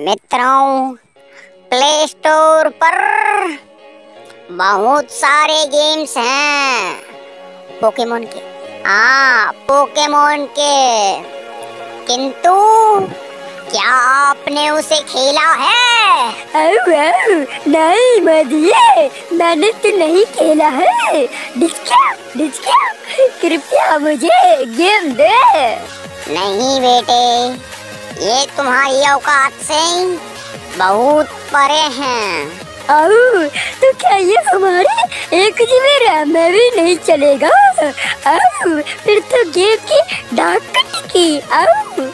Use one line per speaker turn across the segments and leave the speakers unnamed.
मित्रों play store पर बहुत सारे गेम्स हैं। पोकेमोन के। हाँ पोकेमोन के। किंतु क्या आपने उसे खेला है?
नहीं मदिए मैंने तो नहीं खेला है। डिस्का डिस्का कृपया मुझे गेम दे।
नहीं बेटे ये तुम्हारी औकात से बहुत परे हैं।
आओ तो क्या ये हमारे एक जीबी रैम में भी नहीं चलेगा? आओ फिर तो गेम की डाक कटेगी आओ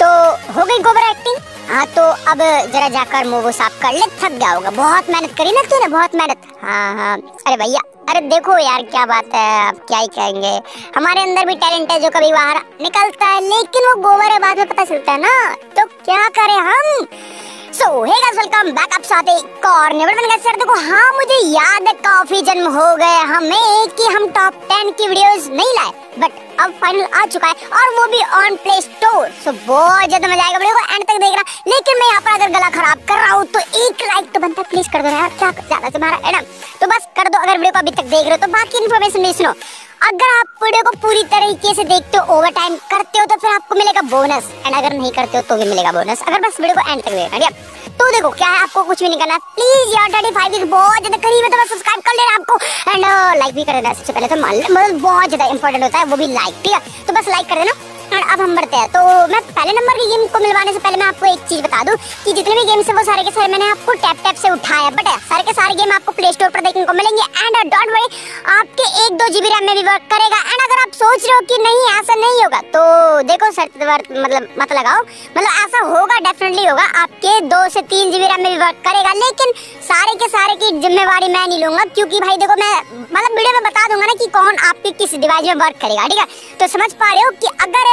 तो हो गई गोबर एक्टिंग हाँ तो अब जरा जाकर मुँह साफ़ कर ले थक गया होगा। बहुत मेहनत करी ना तूने बहुत मेहनत। हाँ हाँ। अरे भैया अरे देखो यार, क्या बात है, आप क्या ही कहेंगे। हमारे अंदर भी टैलेंट है जो कभी बाहर निकलता है, लेकिन वो गोबर है, बाद में पता चलता है ना। तो क्या करें हम? So hey guys welcome back आप साथ एक और नेवर बन गए सर देखो हाँ मुझे याद है, काफ़ी जन्म हो गए हमें कि हम टॉप टेन की वीडियोस नहीं लाए बट अब फाइनल आ चुका है और वो भी ऑन प्ले स्टोर सो बहुत ज़्यादा मज़ा आएगा वीडियो को एंड तक देख रहा लेकिन मैं यहाँ पर अगर गला खराब कर रहा हूँ तो एक लाइक तो बनता प्लीज़ कर दो यार। क्या ज़्यादा से मारा दो अगर वीडियो को अभी तक देख रहे हो तो बाकी इन्फॉर्मेशन नहीं सुनो। अगर आप वीडियो को पूरी तरीके से देखते हो ओवर टाइम करते हो तो फिर आपको मिलेगा बोनस एंड अगर नहीं करते हो तो भी मिलेगा बोनस अगर बस वीडियो को एंड तक देखना, ठीक है? तो देखो, क्या है? आपको कुछ भी नहीं करना। प्लीज़ यार थर्टी फाइव बहुत ज़्यादा करीब है तो बस सब्सक्राइब कर लेना आपको। एंड लाइक भी कर देना। सबसे पहले तो मतलब बहुत ज़्यादा इंपॉर्टेंट होता है, वो भी लाइक ठीक है? तो बस लाइक कर देना। और अब हम बढ़ते हैं। तो मैं पहले नंबर की गेम को मिलवाने से पहले मैं आपको एक चीज़ बता दूँ कि जितने भी गेम्स है, वो सारे के सारे मैंने आपको टैप टैप से उठाया बट सारे के सारे गेम आपको प्ले स्टोर पर देखने को मिलेंगे। एंड डोंट वरी आपके एक दो जीबी रैम में भी वर्क करेगा। एंड अगर आप सोच रहे हो कि नहीं, ऐसा नहीं होगा तो देखो सर मतलब मत लगाओ। मतलब ऐसा होगा डेफिनेटली होगा। आपके दो से तीन जीबी रैम में भी वर्क करेगा, लेकिन सारे के सारे की जिम्मेवारी मैं नहीं लूँगा, क्योंकि भाई देखो, मैं मतलब वीडियो में बता दूँगा ना कि कौन आपके किस डिवाइस में वर्क करेगा, ठीक है? तो समझ पा रहे हो कि अगर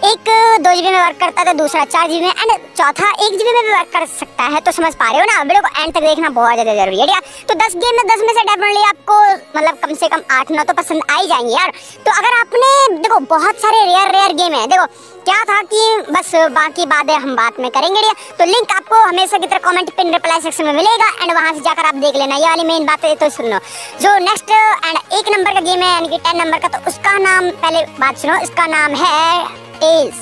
एक, दो जीबी में वर्क करता है तो दूसरा चार जीबी में एंड चौथा एक जीबी में भी वर्क कर सकता है तो समझ पा रहे हो ना? वीडियो को एंड तक देखना बहुत ज़्यादा ज़रूरी है तो दस गेम में दस में से डेफिनेटली आपको मतलब कम से कम आठ, नौ तो पसंद आ ही जाएँगे यार। तो अगर आपने, देखो, बहुत सारे रेयर रेयर गेम है, देखो, क्या था कि बस बाकी बातें हम बात में करेंगे तो लिंक आपको हमेशा की तरह कॉमेंट पिन रिप्लाई सेक्शन में मिलेगा एंड वहाँ से जाकर आप देख लेना। ये वाली मेन बात तो सुन। लो जो नेक्स्ट एंड एक नंबर का गेम है, यानी कि टेन नंबर का तो उसका नाम, पहले बात सुनो इसका नाम है टेल्स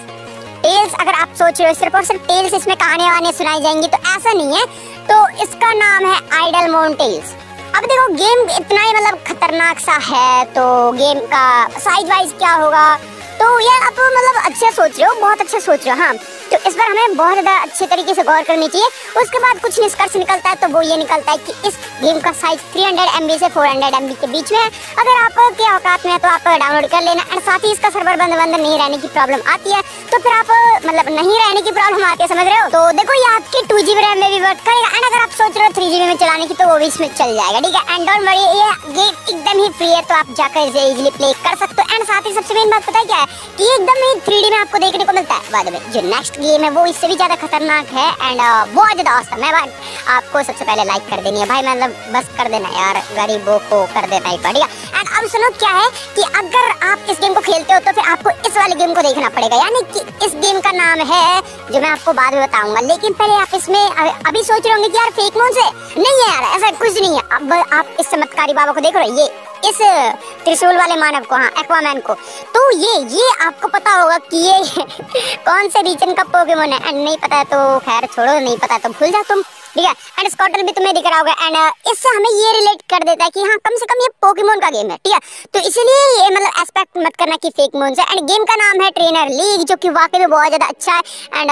टेल्स अगर आप सोच रहे हो, सिर्फ़ और सिर्फ़ टेल्स इसमें कहानियाँ वाने सुनाई जाएँगी तो ऐसा नहीं है। तो इसका नाम है आइडल मोन टेल्स अब देखो गेम इतना ही मतलब खतरनाक सा है तो गेम का साइज़ वाइज क्या होगा? तो यार, आप मतलब अच्छे सोच रहे हो, बहुत अच्छे सोच रहे हो हाँ। तो इस बार हमें बहुत ज़्यादा अच्छे तरीके से गौर करनी चाहिए। उसके बाद कुछ निष्कर्ष निकलता है तो वो ये निकलता है कि इस गेम का साइज़ 300 एमबी से 400 एमबी के बीच में है। अगर आप के औकात में है तो आप डाउनलोड कर लेना और साथ ही इसका सर्वर बंद बंद नहीं रहने की प्रॉब्लम आती है। तो फिर आप मतलब नहीं रहने की प्रॉब्लम आती समझ रहे हो? तो देखो, ये आपके टू जी रैम में भी वर्क करेगा एंड अगर आप सोच रहे हो थ्री जी में चलाने की तो वो भी इसमें चल जाएगा, ठीक है? एंड डोंट वरी ये गेम एकदम ही फ्री है तो आप जाकर इसे इजीली प्ले कर सकते हो। एंड साथ ही सबसे मेन बात पता है क्या है? कि एकदम ही थ्री में आपको देखने को मिलता है। बाद में जो नेक्स्ट गेम है वो इससे भी ज़्यादा खतरनाक है एंड बहुत ज़्यादा औसम है। बट आपको सबसे पहले लाइक कर देनी है। भाई मतलब बस कर देना यार, गरीबों को कर देना ही पड़ेगा। एंड अब सुनो क्या है कि अगर आप इस गेम को खेलते हो तो फिर आपको इस वाले गेम को देखना पड़ेगा। यानी कि इस गेम का नाम है, जो मैं आपको बाद में बताऊँगा। लेकिन पहले आप इसमें अभी सोच रहे होंगे कि यार फेक मोड से? नहीं है यार, ऐसा कुछ नहीं है। अब आप इस चमत्कारी बाबा को देख रहे हो, ये इस त्रिशूल वाले मानव को हाँ एक्वामैन को। तो ये ये आपको पता होगा कि ये कौन से रीजन का पोकेमोन है। नहीं पता है तो खैर, छोड़ो, नहीं पता तो भूल जाओ तुम। ठीक है? एंड स्कॉटल भी तुम्हें दिख रहा होगा। एंड इससे हमें ये रिलेट कर देता है कि हाँ कम से कम ये पोकेमोन का गेम है, ठीक है? तो इसीलिए ये मतलब एस्पेक्ट मत करना कि फेक मोन से एंड गेम का नाम है ट्रेनर लीग जो कि वाकई में बहुत ज़्यादा अच्छा है। एंड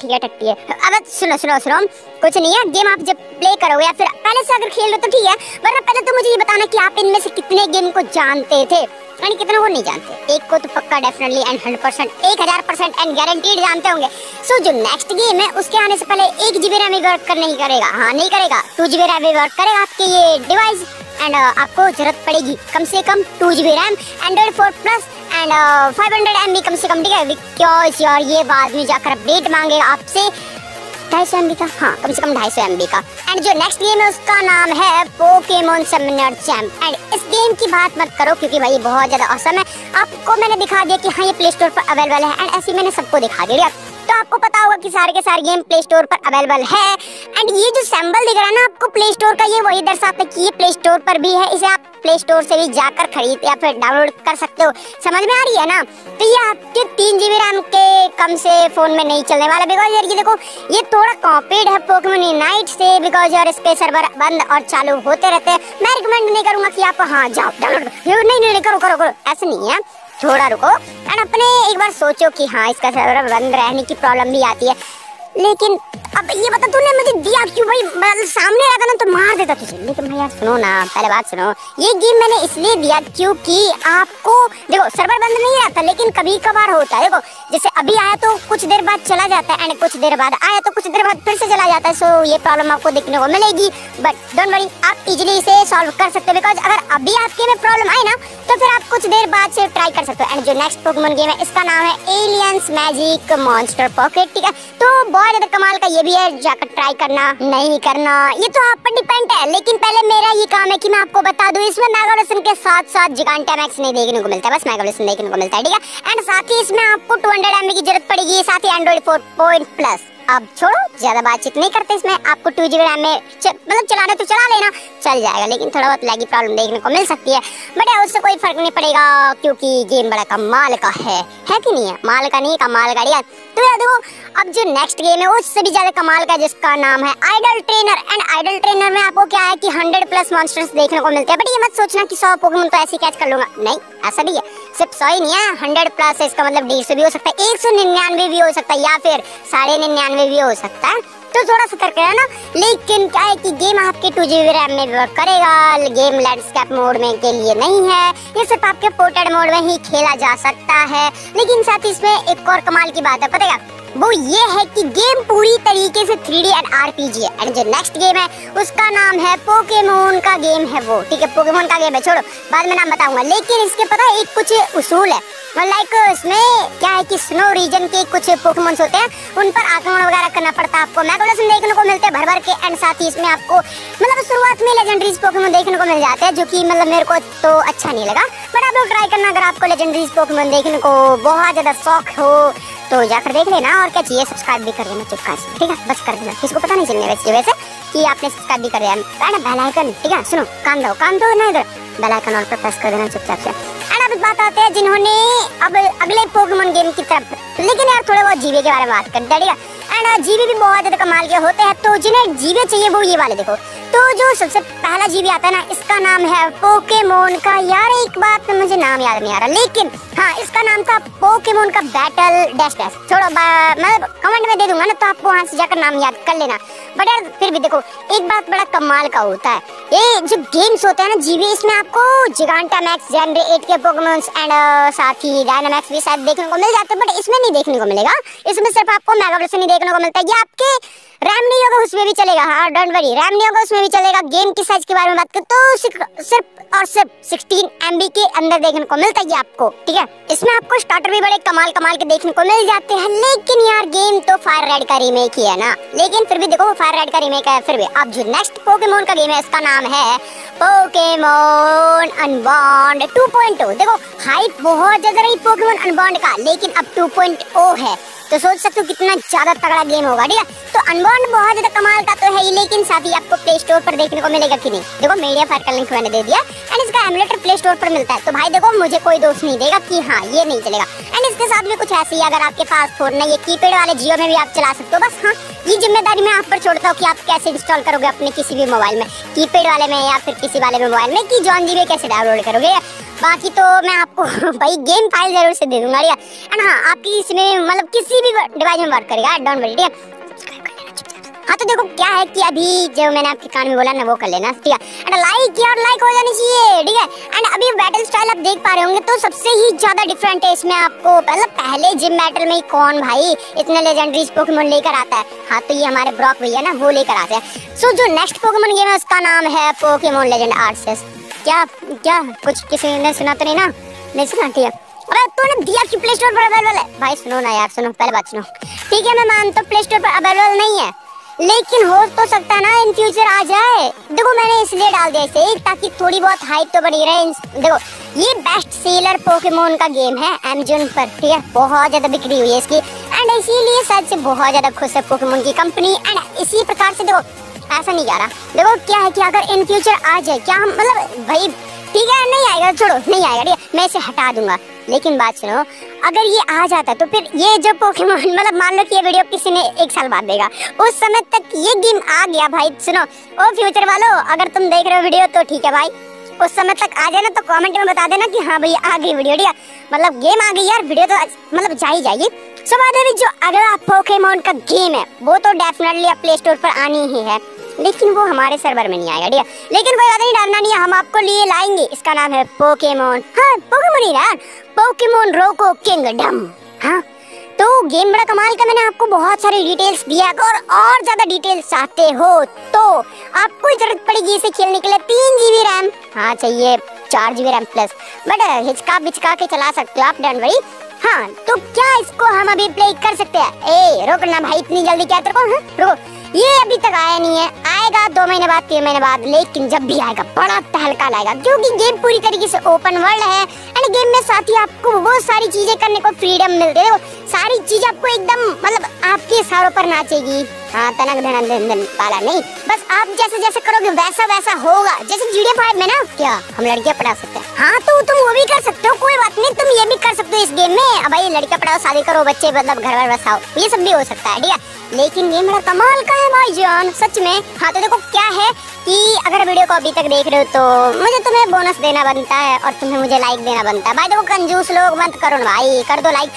ठीक है टट्टी है। अब सुनो सुनो सुनो। कुछ नहीं है। गेम आप जब प्ले करोगे या फिर पहले से अगर खेल लो तो ठीक है। वरना पहले तो मुझे ये बताना कि आप इनमें से कितने गेम को जानते थे? यानी कितने को नहीं जानते? एक को तो पक्का डेफिनेटली एंड हंड्रेड परसेंट एक हज़ार परसेंट एंड गारंटीड जानते होंगे। सो so, जो नेक्स्ट गेम है उसके आने से पहले एक जीबी रैम वर्क कर नहीं करेगा। हाँ नहीं करेगा। टू जीबी रैम वर्क करेगा आपके ये डिवाइस एंड uh, आपको ज़रूरत पड़ेगी। कम से कम two GB RAM Android four plus and five hundred M B कम से कम ठीक है? ये बाद में जाकर अपडेट मांगेगा आपसे। ढाई सौ एमबी का हाँ कम से कम ढाई सौ एमबी का एंड जो नेक्स्ट गेम है उसका नाम है पोकेमोन सेमिनर चैम्प एंड इस गेम की बात मत करो क्योंकि भाई बहुत ज़्यादा औसम है आपको मैंने दिखा दिया कि हाँ ये प्ले स्टोर पर अवेलेबल है एंड ऐसे मैंने सबको दिखा दिया तो आपको पता होगा कि सारे के सारे गेम प्ले स्टोर पर अवेलेबल है एंड ये जो सैम्बल दिख रहा है ना, आपको प्ले स्टोर का ये वही दर्शाता है कि ये प्ले स्टोर पर भी है, इसे आप प्ले स्टोर से भी जाकर खरीद या फिर डाउनलोड कर सकते हो। समझ में आ रही है ना? तो ये आपके तीन जीबी रैम के कम से फ़ोन में नहीं चलने वाला बिकॉज़ यार ये देखो, ये थोड़ा कॉपीड है पोकेमोन नाइट से बिकॉज़ यार इसके सर्वर बंद और चालू होते रहते हैं। मैं रिकमेंड नहीं करूँगा कि आप हाँ जाओ डाउनलोड नहीं नहीं करो करो करो, ऐसे नहीं है। थोड़ा रुको। एंड अपने एक बार सोचो कि हाँ इसका सर्वर बंद रहने की प्रॉब्लम भी आती है। लेकिन अब ये बता, तूने मुझे दिया क्यों भाई? सामने रखा ना तो मार देता तुझे। लेकिन भैया, सुनो ना, पहले बात सुनो। ये गेम मैंने इसलिए दिया क्योंकि आपको, देखो सर्वर बंद नहीं रहता, लेकिन कभी कभार होता है। देखो, जैसे अभी आया तो कुछ देर बाद चला जाता है एंड कुछ देर बाद आया तो कुछ देर बाद फिर से चला जाता है। सो ये प्रॉब्लम आपको देखने को मिलेगी। बट डोंट वरी आप इजिली इसे सॉल्व कर सकते हो बिकॉज़ अगर अभी आपके में प्रॉब्लम आए ना तो फिर आप कुछ देर बाद से ट्राई कर सकते हो। एंड जो नेक्स्ट पोकेमोन गेम है, इसका नाम है एलियंस मैजिक मॉन्स्टर पॉकेट ठीक है? तो ज़्यादा कमाल का ये भी है, जाकर ट्राई करना, नहीं करना, ये तो आप पर डिपेंड है। लेकिन पहले मेरा ये काम है कि मैं आपको बता दूँ, इसमें मैगालोसन के साथ साथ जिगांटा मैक्स नहीं देखने को मिलता है, बस मैगोलेसन देखने को मिलता है, ठीक है? एंड साथ ही इसमें आपको टू हंड्रेड की ज़रूरत पड़ेगी, साथ ही एंड्रॉइड फोर पॉइंट प्लस अब छोड़ो, ज़्यादा बातचीत नहीं करते इसमें। आपको टू जी रैम में मतलब चलाना तो चला लेना, चल जाएगा, लेकिन थोड़ा बहुत लैगी प्रॉब्लम देखने को मिल सकती है। बट उससे कोई फ़र्क नहीं पड़ेगा, क्योंकि गेम बड़ा कमाल का है। है कि नहीं है? माल का नहीं, कमाल का तो यार देखो, अब जो नेक्स्ट गेम है, उससे भी ज़्यादा कमाल का जिसका नाम है idle trainer and idle trainer में आपको क्या है कि हंड्रेड प्लस मॉन्स्टर्स देखने को मिलते हैं। बट ये मत सोचना कि सौ पोकेमोन तो ऐसे कैच कर लूँगा। नहीं, ऐसा भी है। सिर्फ़ सौ ही नहीं है हंड्रेड प्लस है, इसका मतलब डेढ़ सौ भी हो सकता है, एक सौ निन्यानवे भी हो सकता है, या फिर साढ़े निन्यानवे भी हो सकता है। तो थोड़ा सतर्क करके ना लेकिन क्या है कि गेम आपके टू जी रैम में वर्क करेगा गेम लैंडस्केप मोड में के लिए नहीं है, ये सिर्फ़ आपके पोर्टेड मोड में ही खेला जा सकता है। लेकिन साथ ही इसमें एक और कमाल की बात है, पता है वो ये है कि गेम पूरी तरीके से थ्री डी एंड आरपीजी है। एंड जो नेक्स्ट गेम है, उसका नाम है पोकेमोन का गेम है वो। ठीक है पोकेमोन का गेम है, छोड़ो, बाद में नाम बताऊँगा। लेकिन इसके पता है, एक कुछ उसूल है। लाइक इसमें क्या है कि स्नो रीजन के कुछ पोकेमोन्स होते हैं, उन पर आक्रमण वगैरह करना पड़ता है आपको। मैगोलसन देखने को मिलते हैं भर भर के एंड साथ ही इसमें आपको मतलब शुरुआत में लेजेंडरीज पोकेमोन देखने को मिल जाते हैं, जो कि मतलब मेरे को तो अच्छा नहीं लगा। बट आप लोग ट्राई करना, अगर आपको लेजेंडरीज पोकेमोन देखने को बहुत ज़्यादा शौक हो तो जाकर देख लेना और क्या चाहिए सब्सक्राइब भी कर लेना चुपका से, ठीक है? बस कर देना। किसको पता नहीं चलने वैसे वैसे कि आपने सब्सक्राइब भी कर दिया बेल आइकन ठीक है? सुनो कान दो कान दो ना इधर। बेल आइकन और पर प्रेस कर देना चुपचाप से। बात आते हैं जिन्होंने अब अगले पोकेमोन गेम की तरफ़। लेकिन यार, थोड़े बहुत जीवे के बारे में बात करते हैं, ठीक है? एंड जीवे भी बहुत ज़्यादा कमाल के होते हैं। तो जिन्हें जीवे चाहिए, वो ये वाले देखो। तो जो सबसे पहला जीवी आता है ना, इसका नाम है पोकेमोन का। यार, एक बात में मुझे नाम याद नहीं आ रहा, लेकिन हाँ इसका नाम था पोकेमोन का बैटल डैश डैश छोड़ो मैं कमेंट में दे दूँगा ना तो आपको वहाँ से जाकर नाम याद कर लेना। बट यार, फिर भी देखो, एक बात बड़ा कमाल का होता है। ये जो गेम्स होते हैं ना, जीवी, इसमें आपको जिगांटा मैक्स जेनरे एट के पोकमोन्स एंड साथ ही डायनामैक्स भी शायद देखने को मिल जाते हैं बट इसमें नहीं देखने को मिलेगा। इसमें सिर्फ़ आपको मेगावर्स नहीं देखने को मिलता। है ये आपके रैम नहीं होगा उसमें भी चलेगा। हाँ डोंट वरी रैम नहीं होगा उसमें भी चलेगा। गेम की साइज़ के बारे में बात करें तो सिर्फ़ और सिर्फ़ 16 एमबी के अंदर देखने को मिलता है आपको, ठीक है? इसमें आपको स्टार्टर भी बड़े कमाल कमाल के देखने को मिल जाते हैं, लेकिन यार गेम तो फायर रेड का रीमेक ही है ना? लेकिन फिर भी देखो फायर रेड का रीमेक है, फिर भी। अब जो नेक्स्ट पोकेमोन का गेम है, इसका नाम है पोकेमोन अनबॉन्ड 2.0 देखो हाइट बहुत ज़्यादा रही पोकेमोन अनबॉन्ड का, लेकिन अब 2.0 है। तो सोच सकते हो कितना ज़्यादा तगड़ा गेम होगा, ठीक है? तो अनबॉन्ड बहुत ज़्यादा कमाल का तो है ही, लेकिन साथ ही आपको प्ले स्टोर पर देखने को मिलेगा कि नहीं। देखो मीडिया फायर का लिंक मैंने दे दिया एंड इसका एमुलेटर प्ले स्टोर पर मिलता है। तो भाई देखो, मुझे कोई दोष नहीं देगा कि हाँ ये नहीं चलेगा। एंड इसके साथ में कुछ ऐसे ही, अगर आपके पास फ़ोन नहीं ये कीपैड वाले जियो में भी आप चला सकते हो। बस हाँ ये ज़िम्मेदारी मैं आप पर छोड़ता हूँ कि आप कैसे इंस्टॉल करोगे अपने किसी भी मोबाइल में। कीपैड वाले में या फिर किसी वाले मोबाइल में, कि जॉन जी कैसे डाउनलोड करोगे? बाकी तो मैं आपको भाई गेम फ़ाइल ज़रूर से दे दूँगा एंड हाँ? आपकी इसमें मतलब किसी भी डिवाइस में वर्क करेगा डोंट वरी ठीक है? हाँ तो देखो क्या है कि अभी जो मैंने आपके कान में बोला ना, वो कर लेना, ठीक है? एंड लाइक किया और लाइक हो जानी चाहिए, ठीक है? एंड अभी बैटल स्टाइल आप देख पा रहे होंगे तो सबसे ही ज़्यादा डिफरेंट है इसमें आपको मतलब पहले जिम बैटल में ही कौन भाई इतने लेजेंडरी पोकेमोन लेकर आता है? हाँ तो ये हमारे ब्रॉक भैया ना, वो लेकर आते हैं। सो जो नेक्स्ट पोकेमोन गेम है, उसका नाम है पोकेमोन लेजेंड आर्सेस क्या क्या? कुछ किसी ने सुना तो नहीं ना? नहीं सुना, ठीक है। अरे तूने दिया कि प्ले स्टोर पर अवेलेबल है? भाई, सुनो ना यार, सुनो, पहले बात सुनो। ठीक है, मैं मानता हूँ प्ले स्टोर पर अवेलेबल नहीं है। लेकिन हो तो सकता ना इन फ्यूचर आ जाए। देखो, मैंने इसलिए डाल दिया इसे ताकि थोड़ी बहुत हाइप तो बनी रहे देखो, ये बेस्ट सेलर पोकेमोन का गेम है अमेजोन पर, ठीक है? बहुत ज़्यादा बिक्री हुई है इसकी। एंड इसीलिए सच से बहुत ज़्यादा खुश है पोकेमोन की कंपनी एंड इसी प्रकार से देखो ऐसा नहीं जा रहा। देखो, क्या है कि अगर इन फ्यूचर आ जाए, क्या हम मतलब भाई, ठीक है, नहीं आएगा, छोड़ो, नहीं आएगा, ठीक है, मैं इसे हटा दूँगा। लेकिन बात सुनो, अगर ये आ जाता तो फिर ये जो पोकेमोन मतलब मान लो कि ये वीडियो किसी ने एक साल बाद देगा उस समय तक ये गेम आ गया, भाई, सुनो। ओ फ्यूचर वालों, अगर तुम देख रहे हो वीडियो तो ठीक है, भाई। उस समय तक आ जाए ना तो कमेंट में बता देना कि हाँ भाई, आ गई वीडियो ठीक है। मतलब गेम आ गई यार वीडियो तो मतलब जा ही जाएगी। सो बाद जो अगला पोकेमोन का गेम है, वो तो डेफिनेटली प्ले स्टोर पर आनी ही है। लेकिन वो हमारे सर्वर में नहीं आएगा ठीक है? लेकिन कोई बात नहीं डरना नहीं हम आपको लिए लाएँगे। इसका नाम है पोकेमोन हाँ पोकेमोन ही पोकेमोन रोको किंगडम हाँ तो गेम बड़ा कमाल का, मैंने आपको बहुत सारी डिटेल्स दिया और और ज़्यादा डिटेल्स चाहते हो तो आपको ज़रूरत पड़ेगी इसे खेलने के लिए। तीन जीबी रैम हाँ चाहिए चार जीबी रैम प्लस बट हिचका बिचका के चला सकते हो आप डन वरी हाँ तो क्या इसको हम अभी प्ले कर सकते हैं? ए रुकना भाई, इतनी जल्दी क्या तेरे को? हाँ? रुको। ये अभी तक आया नहीं है। आएगा दो महीने बाद, तीन महीने बाद, लेकिन जब भी आएगा, बड़ा तहलका लाएगा। क्योंकि गेम पूरी तरीके से ओपन वर्ल्ड है एंड गेम में साथ ही आपको बहुत सारी चीज़ें करने को फ्रीडम मिलती है। सारी चीज़ आपको एकदम मतलब आपके सारों पर नाचेगी। हाँ तनक धन पाला नहीं। बस आप जैसे जैसे करोगे वैसा वैसा होगा। जैसे जीडी फाइव में ना, क्या? हम लड़कियाँ पढ़ा सकते हैं। हाँ तो तुम वो भी कर सकते हो, कोई बात नहीं, तुम ये भी कर सकते हो इस गेम में। भाई लड़कियाँ पढ़ाओ, शादी करो, बच्चे मतलब घर घर बसाओ, ये सब भी हो सकता है, ठीक है? लेकिन ये मेरा कमाल का है भाई जान, सच में। हाँ तो देखो क्या है कि अगर वीडियो को अभी तक देख रहे हो तो मुझे तुम्हें बोनस देना बनता है और तुम्हें मुझे लाइक देना बनता है। भाई देखो, कंजूस लोग मत करो भाई, कर दो लाइक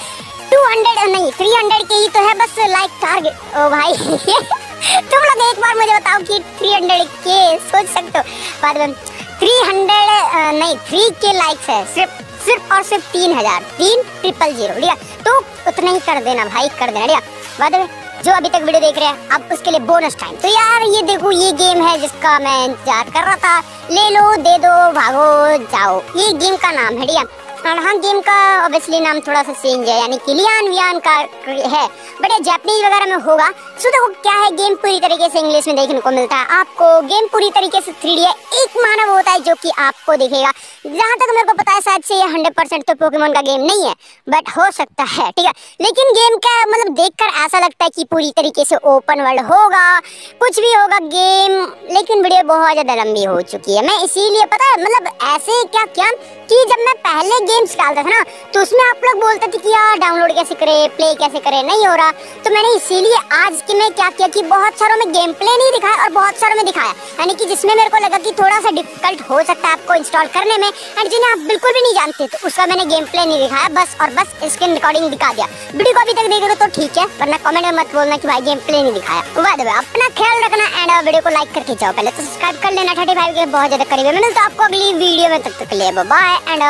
टू हंड्रेड नहीं थ्री हंड्रेड के ही तो है, बस लाइक टारगेट ओ भाई, तुम लोग एक बार मुझे बताओ कि थ्री हंड्रेड के, सोच सकते हो? बाद में थ्री हंड्रेड नहीं थ्री के लाइक्स है। सिर्फ़ सिर्फ़ और सिर्फ़ तीन हज़ार। तीन ट्रिपल ज़ीरो ठीक है? तो उतना ही कर देना भाई, कर देना, ठीक है? बाद जो अभी तक वीडियो देख रहे हैं, अब उसके लिए बोनस टाइम तो यार, ये देखो, ये गेम है जिसका मैं इंतज़ार कर रहा था। ले लो, दे दो, भागो, जाओ। ये गेम का नाम है, ठीक है? और हाँ गेम का ऑब्वियसली नाम थोड़ा सा चेंज है, यानी किलियान वियान का है। बट ये जापानीज वगैरह में होगा। सो देखो, क्या है गेम पूरी तरीके से इंग्लिश में देखने को मिलता है? आपको गेम पूरी तरीके से थ्री है। एक मानव होता है जो कि आपको दिखेगा। जहाँ तक मेरे को पता है, शायद से ये हंड्रेड परसेंट तो पोकेमोन का गेम नहीं है बट हो सकता है, ठीक है? लेकिन गेम का मतलब देखकर ऐसा लगता है कि पूरी तरीके से ओपन वर्ल्ड होगा, कुछ भी होगा गेम लेकिन वीडियो बहुत ज़्यादा लंबी हो चुकी है। मैं इसीलिए पता है मतलब ऐसे क्या क्या कि जब मैं पहले गेम्स डालता था ना तो उसमें आप लोग बोलते थे कि यार डाउनलोड कैसे करे प्ले कैसे करे, नहीं हो रहा। तो मैंने इसीलिए आज के में क्या किया कि बहुत सारों में गेम प्ले नहीं दिखाया और बहुत सारों में दिखाया। यानी कि जिसमें मेरे को लगा कि थोड़ा सा डिफ़िकल्ट हो सकता है आपको इंस्टॉल करने में। एंड जिन्हें आप बिल्कुल भी नहीं जानते तो उसका मैंने गेम प्ले नहीं दिखाया। बस और बस स्क्रीन रिकॉर्डिंग दिखा दिया। वीडियो को अभी तक देख रहे हो तो ठीक है, वरना कमेंट में मत बोलना कि भाई गेम प्ले नहीं दिखाया। में अपना ख्याल रखना एंड वीडियो को लाइक करके जाओ। पहले तो सब्सक्राइब कर लेना थर्टी फाइव के बहुत ज़्यादा करीब है। मिलता आपको अगली वीडियो में, तब तक ले बाय एंड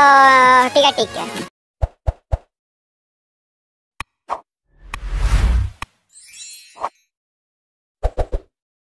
ठीक है ठीक है